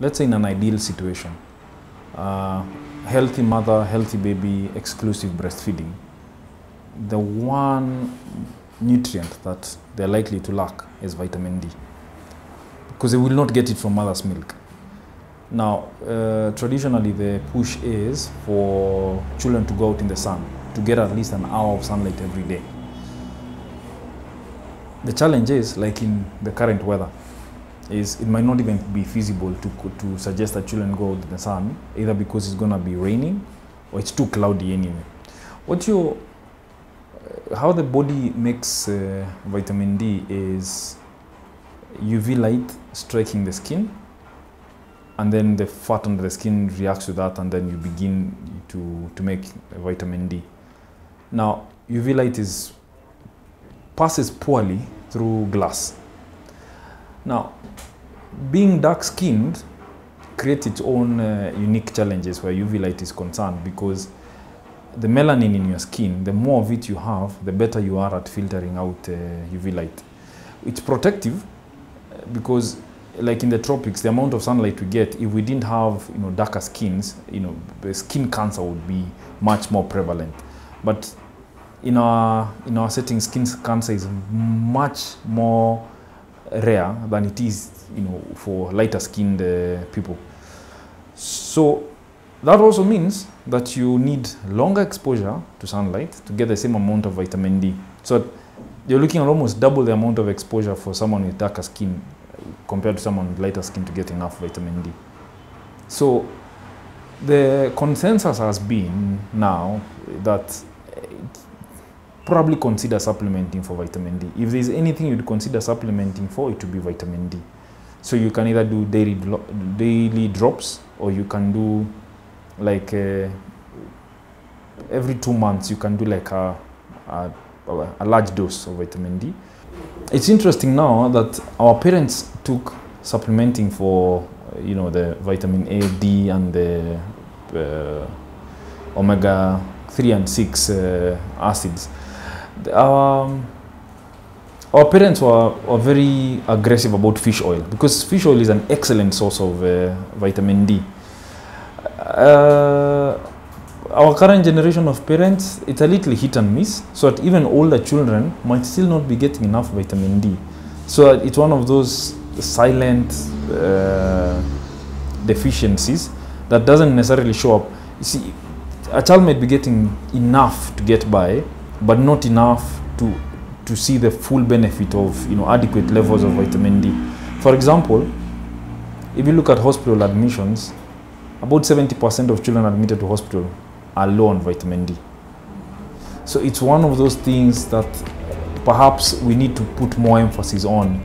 let's say in an ideal situation, uh, healthy mother, healthy baby, exclusive breastfeeding, the one nutrient that they're likely to lack is vitamin D because they will not get it from mother's milk. Now, uh, traditionally, the push is for children to go out in the sun to get at least an hour of sunlight every day. The challenge is, like in the current weather, is it might not even be feasible to, to suggest that children go out in the sun, either because it's going to be raining or it's too cloudy anyway. What you, uh, how the body makes uh, vitamin D is UV light striking the skin, and then the fat under the skin reacts to that, and then you begin to, to make vitamin D. Now, UV light is passes poorly through glass. Now, being dark skinned creates its own uh, unique challenges where UV light is concerned because the melanin in your skin, the more of it you have, the better you are at filtering out uh, UV light. It's protective uh, because like in the tropics, the amount of sunlight we get, if we didn't have you know darker skins, you know skin cancer would be much more prevalent. But in our in our setting, skin cancer is much more rare than it is you know for lighter skinned uh, people. So that also means that you need longer exposure to sunlight to get the same amount of vitamin D. So you're looking at almost double the amount of exposure for someone with darker skin compared to someone with lighter skin to get enough vitamin D. So the consensus has been now that probably consider supplementing for vitamin D. If there's anything you'd consider supplementing for, it would be vitamin D. So you can either do daily daily drops or you can do like uh, every two months you can do like a, a, a large dose of vitamin D. It's interesting now that our parents took supplementing for you know the vitamin A, D, and the uh, omega three and six uh, acids. Um, our parents were, were very aggressive about fish oil because fish oil is an excellent source of uh, vitamin D. Uh, our current generation of parents, it's a little hit and miss, so that even older children might still not be getting enough vitamin D. So it's one of those silent uh, deficiencies that doesn't necessarily show up. You see, a child might be getting enough to get by, but not enough to to see the full benefit of you know adequate levels of vitamin D. For example, if you look at hospital admissions, about 70% of children admitted to hospital are low on vitamin D. So it's one of those things that perhaps we need to put more emphasis on